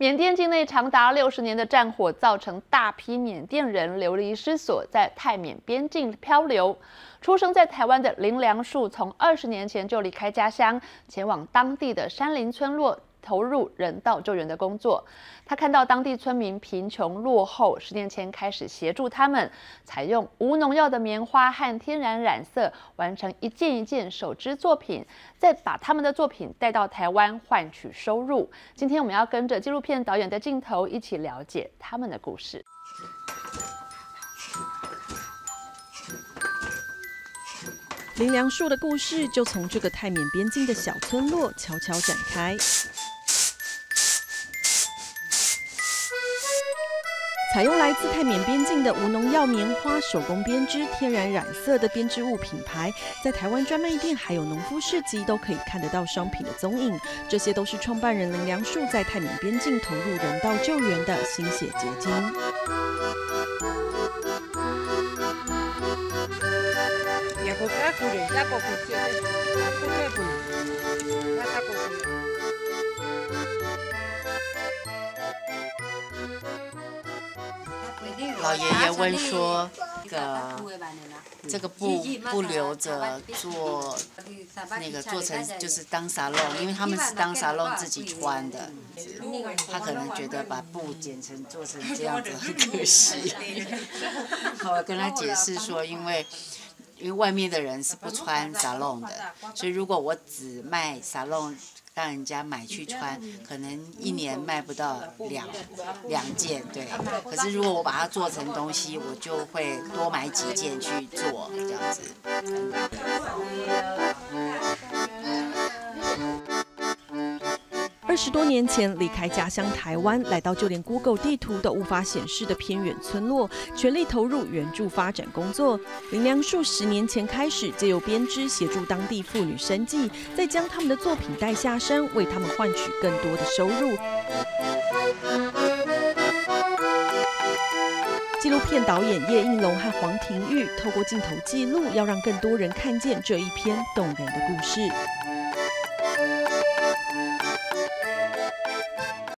缅甸境内长达六十年的战火，造成大批缅甸人流离失所，在泰缅边境漂流。出生在台湾的林良树，从二十年前就离开家乡，前往当地的山林村落。投入人道救援的工作，他看到当地村民贫穷落后，十年前开始协助他们，采用无农药的棉花和天然染色，完成一件一件手织作品，再把他们的作品带到台湾换取收入。今天我们要跟着纪录片导演的镜头，一起了解他们的故事。林良树的故事就从这个泰缅边境的小村落悄悄展开。采用来自泰缅边境的无农药棉花手工编织、天然染色的编织物品牌，在台湾专卖店还有农夫市集都可以看得到商品的踪影。这些都是创办人林良树在泰缅边境投入人道救援的心血结晶。老爷爷问说：“这个这个布不留着做那个做成就是当沙漏，因为他们是当沙漏自己穿的，他可能觉得把布剪成做成 这样子很可惜。我跟他解释说，因为因为外面的人是不穿沙龙的，所以如果我只卖沙龙。”让人家买去穿，可能一年卖不到两两件，对。可是如果我把它做成东西，我就会多买几件去做，这样子。二十多年前离开家乡台湾，来到就连 Google 地图都无法显示的偏远村落，全力投入援助发展工作。林良树十年前开始借由编织协助当地妇女生计，再将他们的作品带下山，为他们换取更多的收入。纪录片导演叶应龙和黄庭玉透过镜头记录，要让更多人看见这一篇动人的故事。